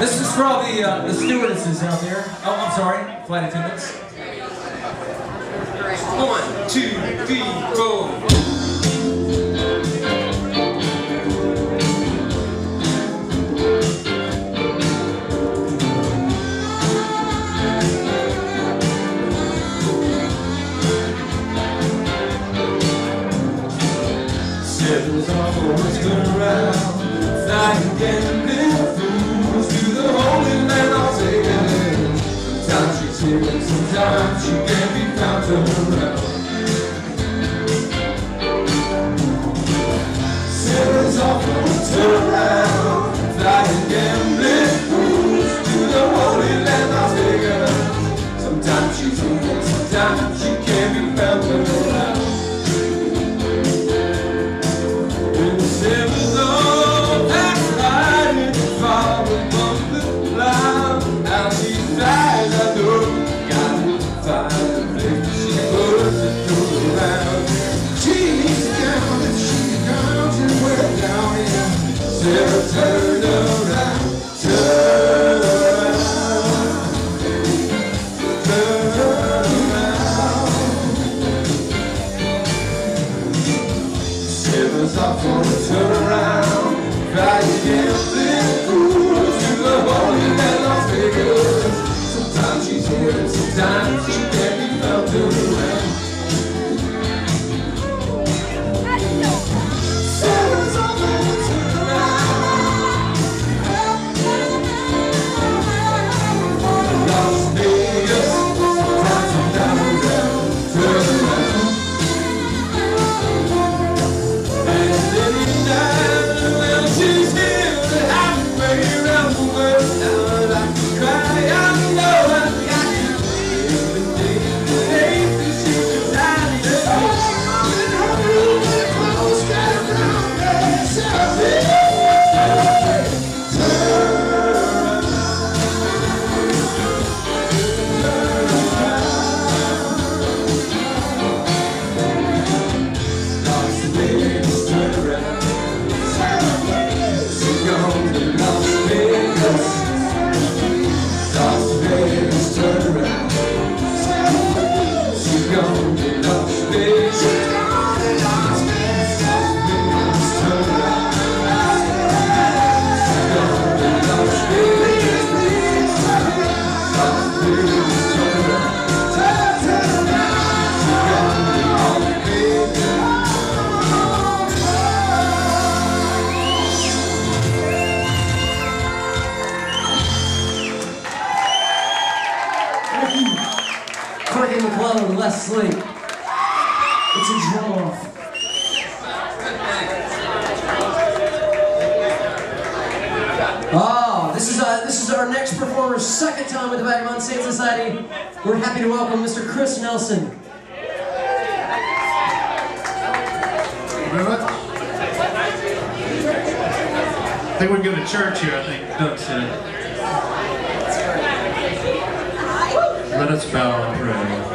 This is for all the, uh, the stewardesses out there. Oh, I'm sorry, flight attendants. One, two, three, four. Seven's always around Flying gambling fools To the holy in Sometimes and sometimes she can't be found around Seven's always turn around And It's a drum off. Ah, this is uh, this is our next performer's second time with the Vagabond Saint Society. We're happy to welcome Mr. Chris Nelson. I think we can go to church here, I think Doug said. Let us bow and pray.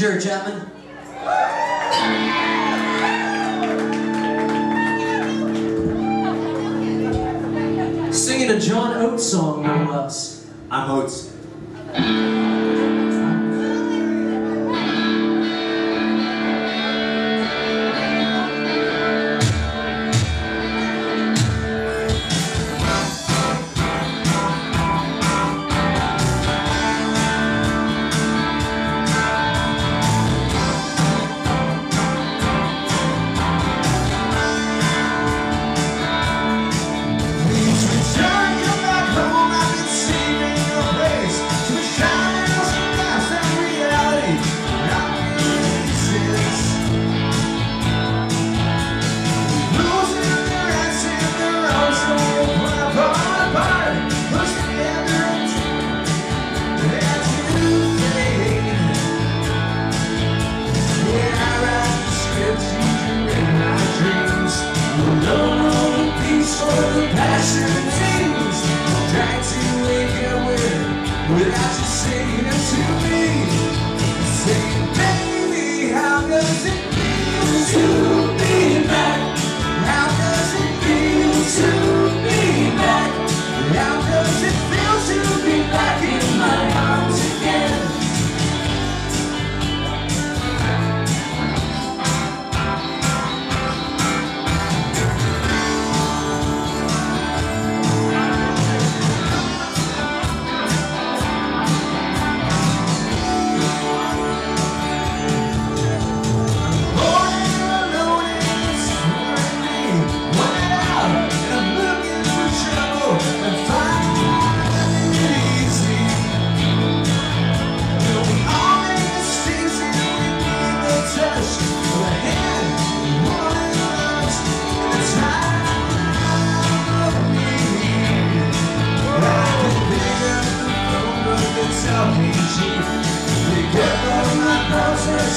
Jerry Chapman. Singing a John Oates song, no less. I'm Oates.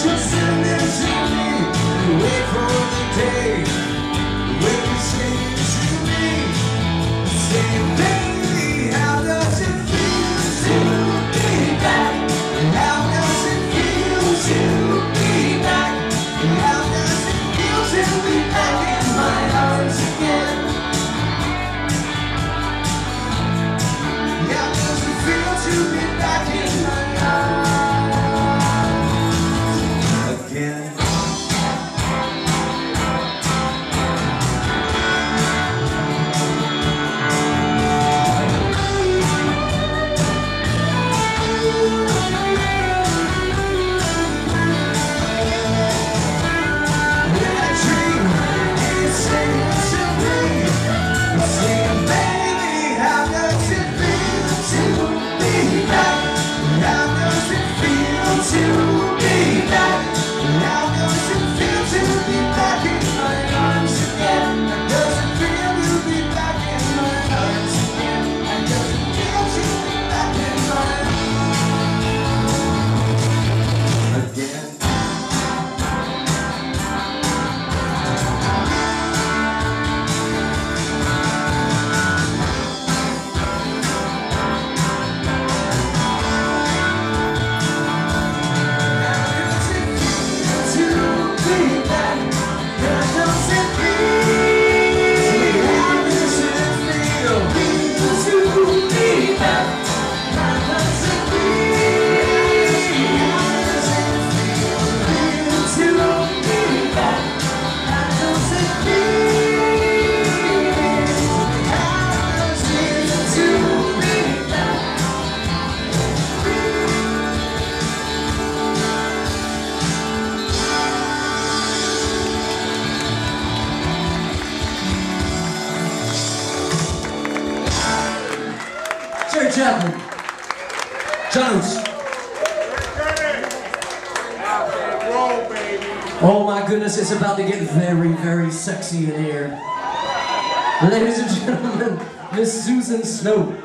just an and Wait for the day about to get very, very sexy in here. Ladies and gentlemen, Miss Susan Snow.